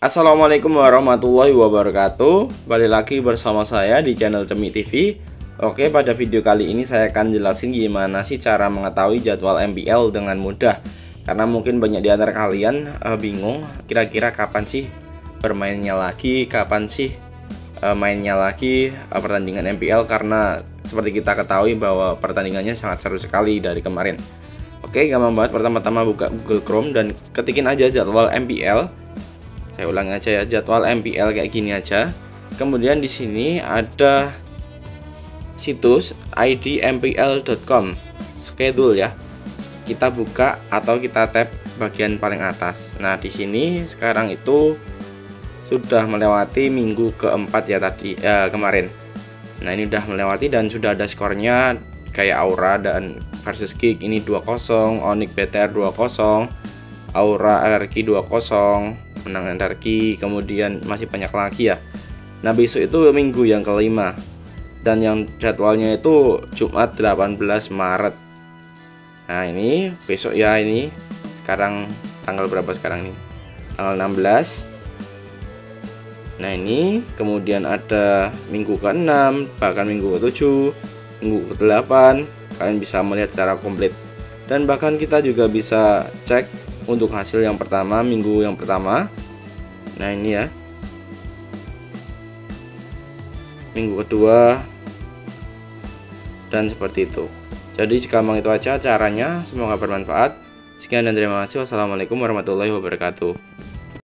Assalamualaikum warahmatullahi wabarakatuh. Balik lagi bersama saya di channel Cemi TV Oke pada video kali ini saya akan jelasin gimana sih cara mengetahui jadwal MPL dengan mudah. Karena mungkin banyak di antara kalian uh, bingung kira-kira kapan sih bermainnya lagi Kapan sih uh, mainnya lagi uh, pertandingan MPL Karena seperti kita ketahui bahwa pertandingannya sangat seru sekali dari kemarin. Oke gampang banget. Pertama-tama buka Google Chrome dan ketikin aja jadwal MPL saya ulang aja ya jadwal MPL kayak gini aja. Kemudian di sini ada situs idmpl.com schedule ya. Kita buka atau kita tap bagian paling atas. Nah di sini sekarang itu sudah melewati minggu keempat ya tadi ya, kemarin. Nah ini udah melewati dan sudah ada skornya kayak Aura dan versus Kick ini 2-0 Onyx BTR 2-0 Aura LRQ 2-0 menang Anarki kemudian masih banyak lagi ya. Nah besok itu minggu yang kelima. Dan yang jadwalnya itu Jumat 18 Maret. Nah ini besok ya ini. Sekarang tanggal berapa sekarang nih tanggal 16 nah ini kemudian ada minggu ke-6 bahkan minggu ke-7 minggu ke-8 kalian bisa melihat secara komplit. Dan bahkan kita juga bisa cek untuk hasil yang pertama minggu yang pertama. Nah ini ya. Minggu kedua. Dan seperti itu. Jadi sekarang itu aja caranya. Semoga bermanfaat. Sekian dan terima kasih. Wassalamualaikum warahmatullahi wabarakatuh